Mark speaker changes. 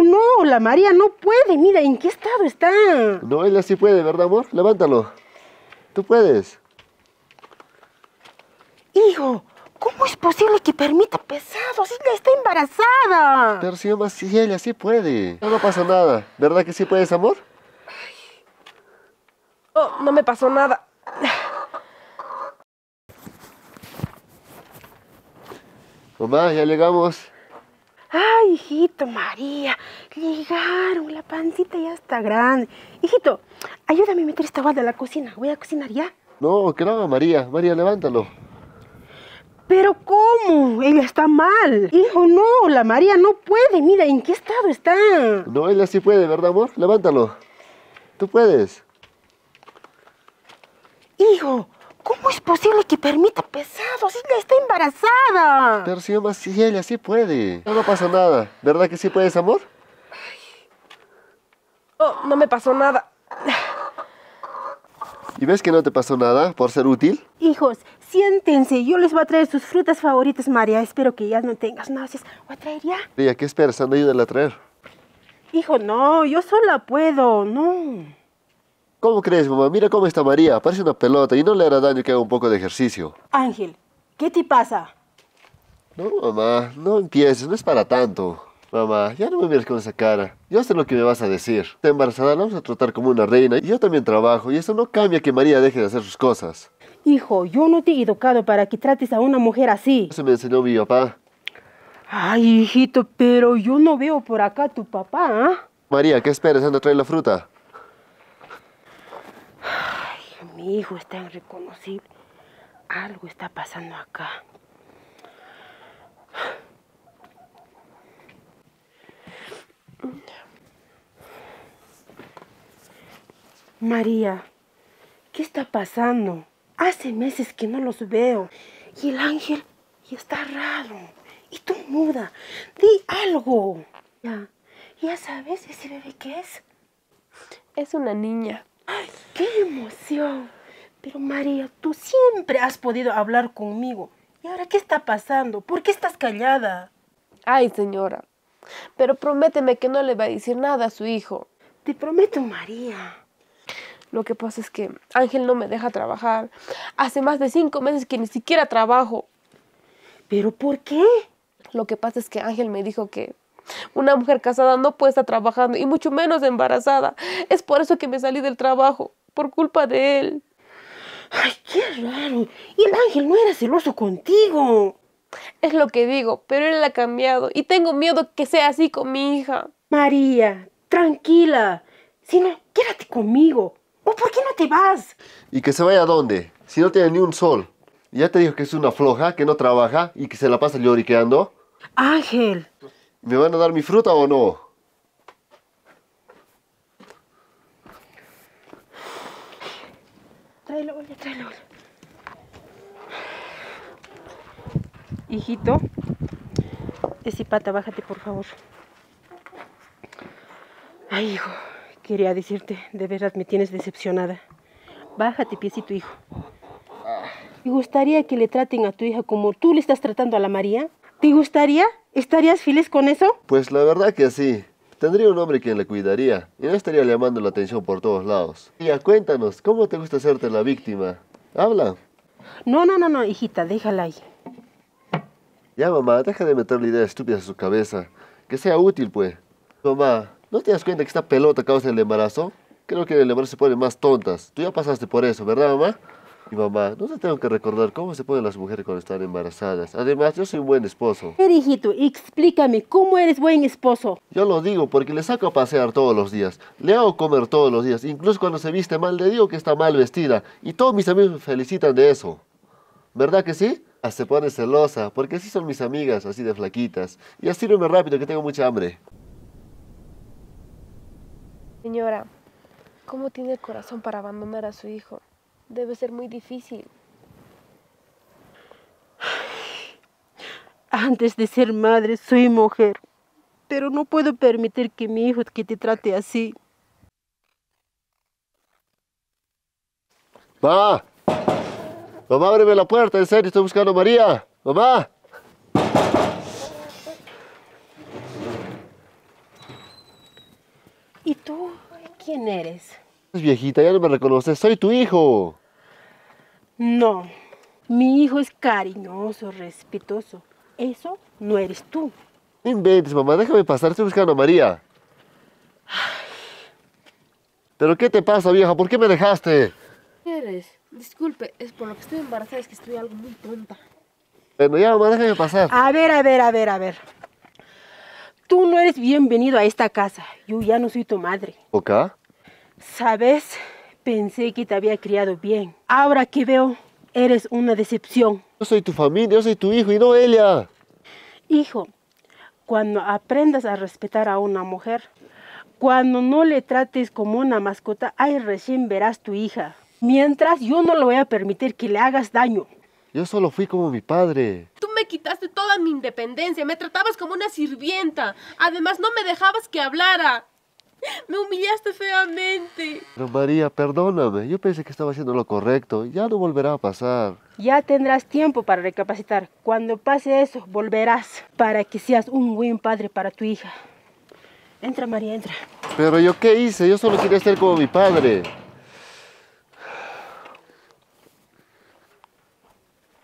Speaker 1: No, la María no puede. Mira, ¿en qué estado está?
Speaker 2: No, ella sí puede, ¿verdad, amor? Levántalo. Tú puedes.
Speaker 1: Hijo, ¿cómo es posible que permita pesados? Ella está embarazada.
Speaker 2: Pero si mamá, sí, ella sí puede. No, no pasa nada. ¿Verdad que sí puedes, amor?
Speaker 3: Oh, no me pasó nada.
Speaker 2: Mamá, ya llegamos.
Speaker 1: Ay, hijito, María, llegaron, la pancita ya está grande. Hijito, ayúdame a meter esta balda a la cocina, voy a cocinar ya.
Speaker 2: No, que no haga María. María, levántalo.
Speaker 1: ¿Pero cómo? Ella está mal. Hijo, no, la María no puede. Mira, ¿en qué estado está?
Speaker 2: No, ella sí puede, ¿verdad, amor? Levántalo. Tú puedes.
Speaker 1: Hijo, ¿cómo es posible que permita pesados? Ella está embarazada.
Speaker 2: Pero si mamá, sí, ella sí puede. No, no pasa nada. ¿Verdad que sí puedes, amor?
Speaker 3: Oh, no me pasó nada.
Speaker 2: ¿Y ves que no te pasó nada por ser útil?
Speaker 1: Hijos, siéntense. Yo les voy a traer sus frutas favoritas, María. Espero que ya no tengas náuseas. ¿Voy a traer ya?
Speaker 2: María, ¿qué esperas? Anda, ayúdala a traer.
Speaker 1: Hijo, no, yo sola puedo. No.
Speaker 2: ¿Cómo crees, mamá? Mira cómo está María. Parece una pelota y no le hará daño que haga un poco de ejercicio.
Speaker 1: Ángel, ¿qué te pasa?
Speaker 2: No, mamá, no empieces. No es para tanto. Mamá, ya no me mires con esa cara. Yo sé lo que me vas a decir. Está embarazada, la vamos a tratar como una reina. Y yo también trabajo. Y eso no cambia que María deje de hacer sus cosas.
Speaker 1: Hijo, yo no te he educado para que trates a una mujer así.
Speaker 2: Eso me enseñó mi papá.
Speaker 1: Ay, hijito, pero yo no veo por acá a tu papá, ¿ah?
Speaker 2: María, ¿qué esperas? Anda a traer la fruta.
Speaker 1: Mi hijo está irreconocible. Algo está pasando acá. María, ¿qué está pasando? Hace meses que no los veo. Y el ángel ya está raro. Y tú muda. Di algo. Ya, ya sabes ese bebé qué es.
Speaker 3: Es una niña.
Speaker 1: ¡Ay, qué emoción! Pero María, tú siempre has podido hablar conmigo. ¿Y ahora qué está pasando? ¿Por qué estás callada?
Speaker 3: Ay, señora. Pero prométeme que no le va a decir nada a su hijo.
Speaker 1: Te prometo, María.
Speaker 3: Lo que pasa es que Ángel no me deja trabajar. Hace más de cinco meses que ni siquiera trabajo.
Speaker 1: ¿Pero por qué?
Speaker 3: Lo que pasa es que Ángel me dijo que una mujer casada no puede estar trabajando y mucho menos embarazada. Es por eso que me salí del trabajo, por culpa de él.
Speaker 1: Ay, qué raro. Y el ángel no era celoso contigo.
Speaker 3: Es lo que digo, pero él ha cambiado y tengo miedo que sea así con mi hija.
Speaker 1: María, tranquila. Si no, quédate conmigo. ¿O por qué no te vas?
Speaker 2: ¿Y que se vaya a dónde? Si no tiene ni un sol. Ya te dijo que es una floja, que no trabaja y que se la pasa lloriqueando.
Speaker 1: Ángel.
Speaker 2: ¿Me van a dar mi fruta o no?
Speaker 1: Tráelo, oye, tráelo. Hijito, ese pata, bájate, por favor. Ay, hijo, quería decirte, de verdad me tienes decepcionada. Bájate, piecito, hijo. ¿Te gustaría que le traten a tu hija como tú le estás tratando a la María? ¿Te gustaría? ¿Estarías feliz con eso?
Speaker 2: Pues la verdad que sí. Tendría un hombre quien le cuidaría y no estaría llamando la atención por todos lados. Ya, cuéntanos, ¿cómo te gusta hacerte la víctima? Habla.
Speaker 1: No, no, no, no, hijita, déjala ahí.
Speaker 2: Ya, mamá, deja de meterle ideas estúpidas a su cabeza. Que sea útil, pues. Mamá, ¿no te das cuenta que esta pelota causa el embarazo? Creo que el embarazo se ponen más tontas. Tú ya pasaste por eso, ¿verdad, mamá? Y mamá, no te tengo que recordar cómo se ponen las mujeres cuando están embarazadas. Además, yo soy un buen esposo.
Speaker 1: Pero, hijito, explícame, ¿cómo eres buen esposo?
Speaker 2: Yo lo digo porque le saco a pasear todos los días. Le hago comer todos los días. Incluso cuando se viste mal, le digo que está mal vestida. Y todos mis amigos me felicitan de eso. ¿Verdad que sí? Ah, se pone celosa, porque así son mis amigas, así de flaquitas. Y así no me rápido, que tengo mucha hambre.
Speaker 3: Señora, ¿cómo tiene el corazón para abandonar a su hijo? Debe ser muy difícil.
Speaker 1: Antes de ser madre, soy mujer. Pero no puedo permitir que mi hijo que te trate así.
Speaker 2: ¡Mamá! ¡Mamá, ábreme la puerta! En serio, estoy buscando a María. ¡Mamá!
Speaker 1: ¿Y tú quién eres?
Speaker 2: Viejita, ya no me reconoces, soy tu hijo.
Speaker 1: No, mi hijo es cariñoso, respetuoso. Eso no eres tú.
Speaker 2: Inventes, mamá, déjame pasar, estoy buscando a María. ¿Pero qué te pasa, vieja? ¿Por qué me dejaste?
Speaker 3: ¿Qué eres? Disculpe, es por lo que estoy embarazada, es que estoy algo muy tonta.
Speaker 2: Bueno, ya, mamá, déjame pasar.
Speaker 1: A ver, a ver, a ver, a ver. Tú no eres bienvenido a esta casa. Yo ya no soy tu madre.
Speaker 2: ¿Ok?
Speaker 1: ¿Sabes? Pensé que te había criado bien. Ahora que veo, eres una decepción.
Speaker 2: Yo soy tu familia, yo soy tu hijo y no ella.
Speaker 1: Hijo, cuando aprendas a respetar a una mujer, cuando no le trates como una mascota, ahí recién verás tu hija. Mientras yo no le voy a permitir que le hagas daño.
Speaker 2: Yo solo fui como mi padre.
Speaker 3: Tú me quitaste toda mi independencia, me tratabas como una sirvienta. Además, no me dejabas que hablara. Me humillaste feamente.
Speaker 2: Pero María, perdóname. Yo pensé que estaba haciendo lo correcto. Ya no volverá a pasar.
Speaker 1: Ya tendrás tiempo para recapacitar. Cuando pase eso, volverás para que seas un buen padre para tu hija. Entra, María, entra.
Speaker 2: Pero yo qué hice? Yo solo quería ser como mi padre.